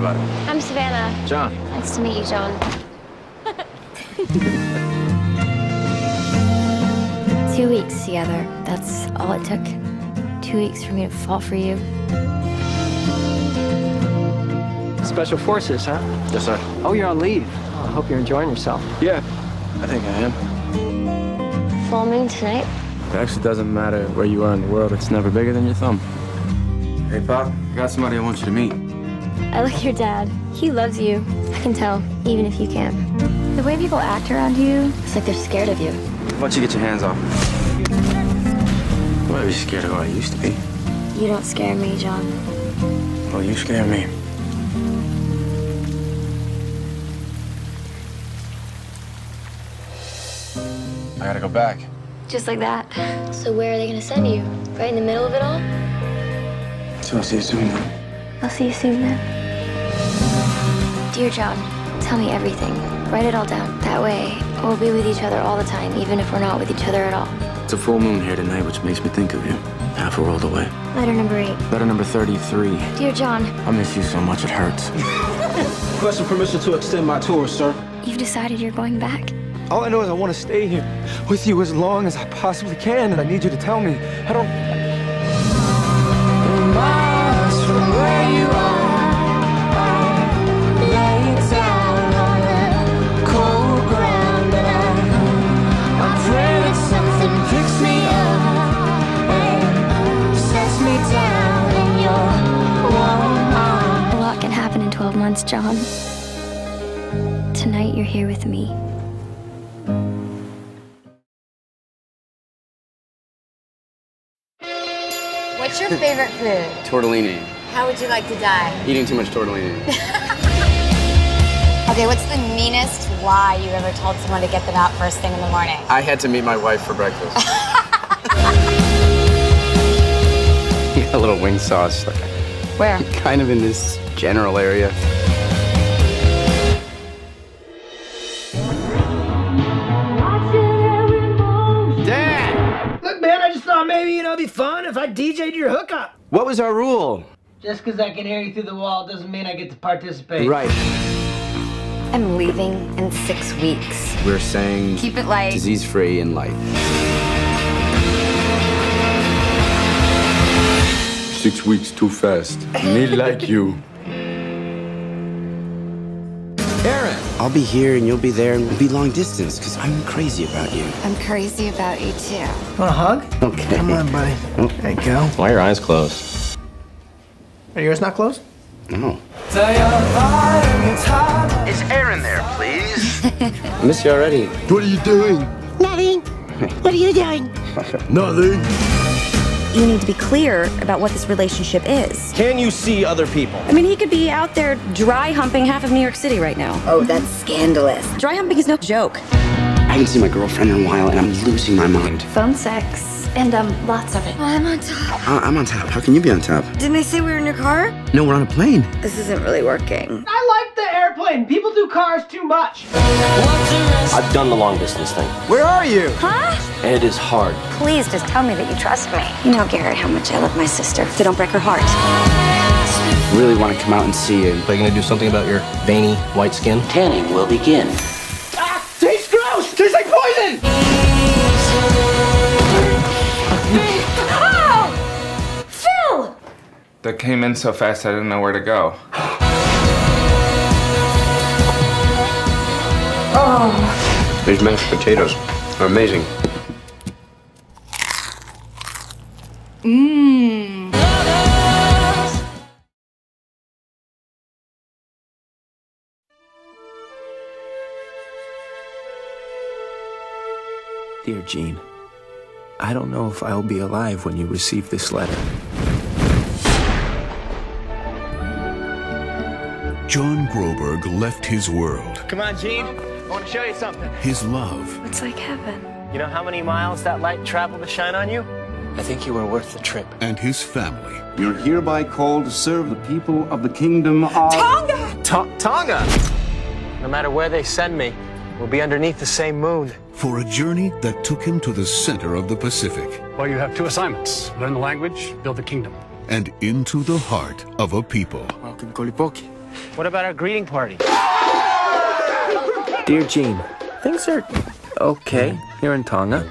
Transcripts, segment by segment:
worry about it. I'm Savannah. John. Nice to meet you, John. Two weeks together. That's all it took. Two weeks for me to fall for you. Special Forces, huh? Yes, sir. Oh, you're on leave. Oh, I hope you're enjoying yourself. Yeah, I think I am. Full moon tonight. It actually doesn't matter where you are in the world. It's never bigger than your thumb. Hey, Pop. I got somebody I want you to meet. I like your dad. He loves you. I can tell, even if you can't. The way people act around you, it's like they're scared of you. Why don't you get your hands off? Why are you scared of who I used to be? You don't scare me, John. Well, you scare me. I gotta go back. Just like that. So where are they gonna send you? Right in the middle of it all? So I'll see you soon then. I'll see you soon then. Dear John, tell me everything. Write it all down. That way, we'll be with each other all the time, even if we're not with each other at all. It's a full moon here tonight, which makes me think of you. Half a world away. Letter number eight. Letter number 33. Dear John, I miss you so much it hurts. Requesting permission to extend my tour, sir. you've decided you're going back. All I know is I want to stay here with you as long as I possibly can, and I need you to tell me. I don't. John. Tonight, you're here with me. What's your favorite food? Tortellini. How would you like to die? Eating too much tortellini. Okay, what's the meanest lie you ever told someone to get them out first thing in the morning? I had to meet my wife for breakfast. Got a little wing sauce, like, Where? kind of in this general area. Maybe, you know, it'd be fun if I DJ'd your hookup. What was our rule? Just because I can hear you through the wall doesn't mean I get to participate. Right. I'm leaving in six weeks. We're saying Keep it light. disease free and light. Six weeks too fast. Me like you. I'll be here and you'll be there and we'll be long distance because I'm crazy about you. I'm crazy about you too. Want a hug? Okay. Come on, buddy. Oh. There you go. Why are your eyes closed? Are yours not closed? No. Is Aaron there, please? I miss you already. What are you doing? Nothing. What are you doing? Nothing. You need to be clear about what this relationship is. Can you see other people? I mean, he could be out there dry humping half of New York City right now. Oh, that's scandalous. Dry humping is no joke. I haven't seen my girlfriend in a while and I'm losing my mind. Phone sex, and um, lots of it. I'm on top. I- I'm on top. How can you be on top? Didn't they say we were in your car? No, we're on a plane. This isn't really working. I like the airplane. People do cars too much. I've done the long distance thing. Where are you? Huh? It is hard. Please just tell me that you trust me. You know, Garrett, how much I love my sister. So don't break her heart. Really want to come out and see you. Are you gonna do something about your veiny white skin? Tanning will begin. Ah, tastes gross. Tastes like poison. That came in so fast I didn't know where to go. Oh. These mashed potatoes are amazing. Mmm. Dear Jean, I don't know if I'll be alive when you receive this letter. John Groberg left his world, Come on, Jean. I want to show you something. his love, It's like heaven. You know how many miles that light traveled to shine on you? I think you were worth the trip. and his family. You're hereby called to serve the people of the kingdom of. Ta- Tonga! No matter where they send me, we'll be underneath the same moon. for a journey that took him to the center of the Pacific Well, you have two assignments learn the language, build the kingdom. and into the heart of a people. Welcome, Kolipoki. What about our greeting party? Dear Jean, things are okay here in Tonga.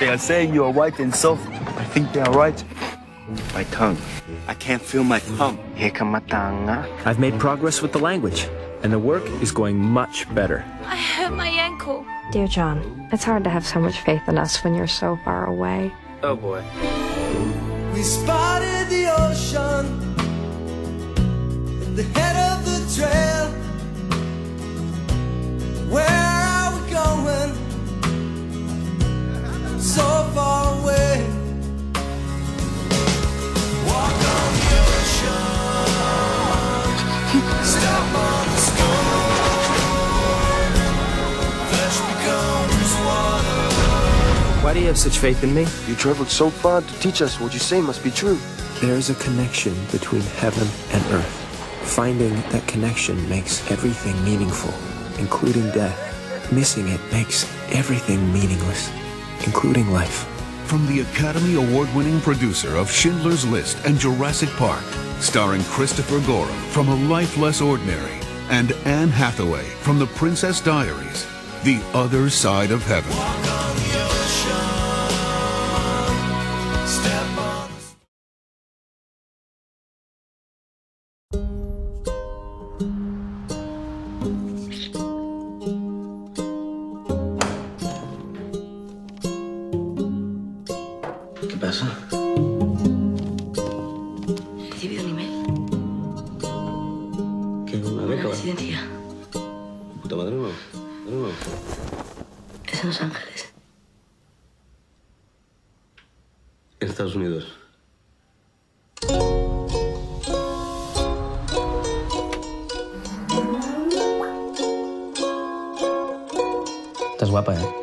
They are saying you are white and soft. I think they are right. My tongue. I can't feel my thumb. Here come Tonga. I've made progress with the language, and the work is going much better. I hurt my ankle. Dear John, it's hard to have so much faith in us when you're so far away. Oh boy. We spotted the ocean at the head of the trail. Where are we going? So far away. Walk on the ocean. Step on the storm. Flesh becomes water. Why do you have such faith in me? You traveled so far to teach us what you say must be true. There is a connection between heaven and earth. Finding that connection makes everything meaningful, including death. Missing it makes everything meaningless, including life. From the Academy Award winning producer of Schindler's List and Jurassic Park, starring Christopher Gorham from A Life Less Ordinary and Anne Hathaway from The Princess Diaries, The Other Side of Heaven. ¿Una residencia. Puta madre, no. No, no. Es en Los Ángeles. Estados Unidos. Estás guapa, ¿eh?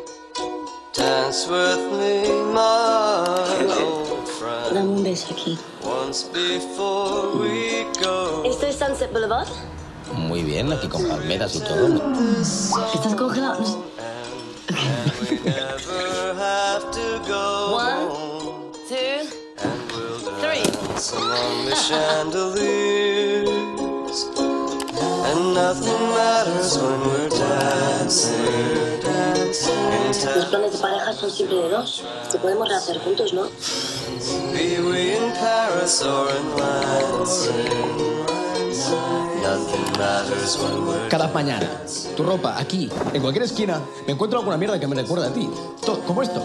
Dance with me, my old friend. Dame un beso aquí. Once before we go. ¿Esto es Sunset Boulevard? Muy bien, aquí con palmeras y todo. ¿Estás congelado? One, two, three. Los planes de pareja son siempre de dos. Te podemos rehacer juntos, ¿no? Cada mañana, tu ropa, aquí, en cualquier esquina, me encuentro alguna mierda que me recuerda a ti. To- como esto.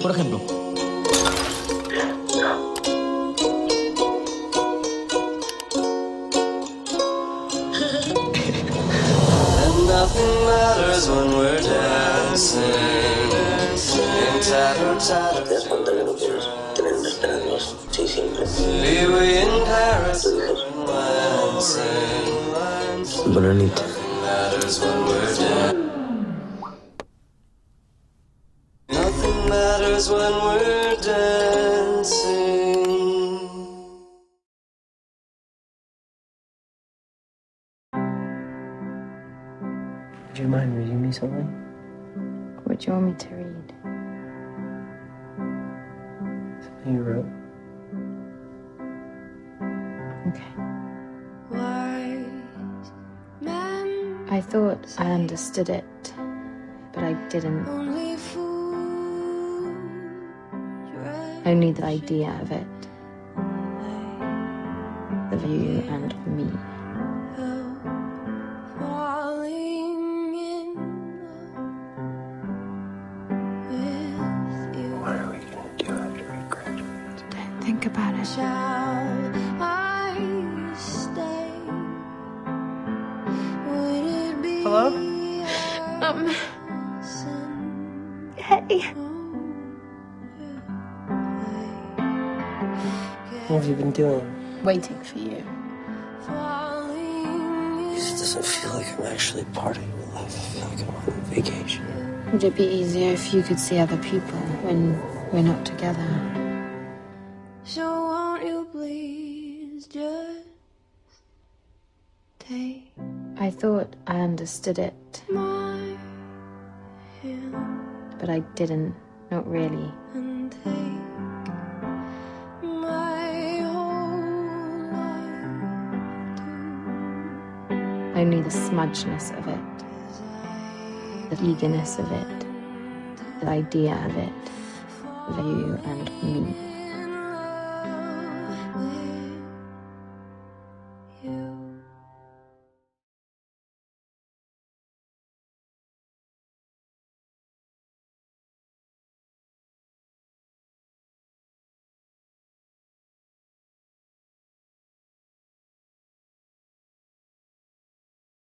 Por ejemplo. ¿Te das cuenta que no puedes tener una esperanza sí siempre? Be we in Paris or in Lansing. Lansing. Buena nit. Matters when we're dancing. Nothing matters when we're dancing. Would you mind reading me something? What do you want me to read? Something you? Okay. I thought I understood it, but I didn't. Only the idea of it. Of you and me. Think about it. Hello? Um. Hey. What have you been doing? Waiting for you. This doesn't feel like I'm actually partying with life. I feel like I'm on vacation. Would it be easier if you could see other people when we're not together? Thought I understood it, but I didn't. Not really. Only the smudgeness of it, the eagerness of it, the idea of it, of you and me.